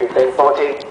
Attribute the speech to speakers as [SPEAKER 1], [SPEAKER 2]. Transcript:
[SPEAKER 1] 1540.